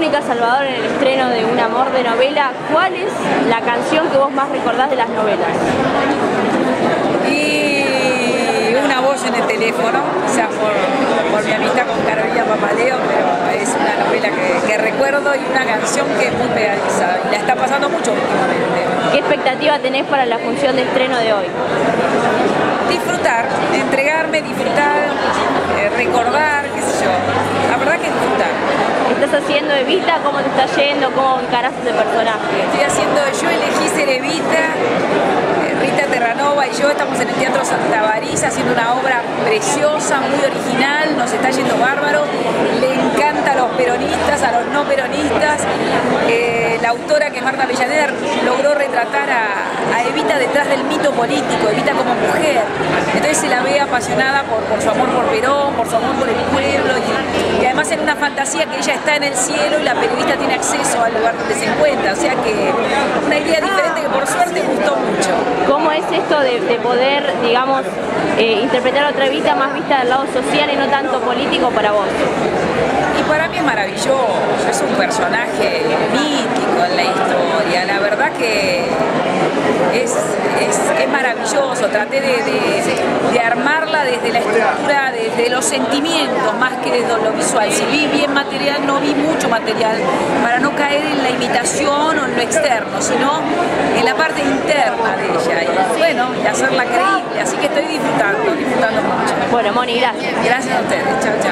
Mónica Salvador en el estreno de Un amor de novela. ¿Cuál es la canción que vos más recordás de las novelas? Y una voz en el teléfono, quizás por, por mi amistad con Carolina Papaleo, pero es una novela que, que recuerdo y una canción que es muy pegadiza y la está pasando mucho últimamente. ¿Qué expectativa tenés para la función de estreno de hoy? Disfrutar, entregarme, disfrutar, eh, recordar, qué sé yo. La verdad que disfrutar. ¿Estás haciendo Evita? ¿Cómo te está yendo? ¿Cómo encarás ese personaje? Estoy haciendo, yo elegí ser Evita, Rita Terranova y yo estamos en el Teatro Santa Barisa haciendo una obra preciosa, muy original, nos está yendo bárbaro, le encanta a los peronistas, a los no peronistas. Eh, la autora que es Marta Avellaneda logró retratar a, Evita detrás del mito político, Evita como mujer. Entonces se la ve apasionada por, por su amor por Perón, por su amor por el pueblo y, una fantasía que ella está en el cielo y la periodista tiene acceso al lugar donde se encuentra. O sea que una idea diferente que por suerte gustó mucho. ¿Cómo es esto de, de poder, digamos, eh, interpretar otra Evita más vista del lado social y no tanto político para vos? Y para mí es maravilloso, es un personaje mítico en la historia, la verdad que es, es, es maravilloso, traté de, de, de, armarla desde la estructura, desde los sentimientos más que desde lo visual. Si vi bien material, no vi mucho material, para no caer en la imitación o en lo externo, sino en la parte interna de ella. Y bueno, y hacerla creíble, así que estoy disfrutando, disfrutando mucho. Bueno, Moni, gracias. Gracias a ustedes, chao, chao.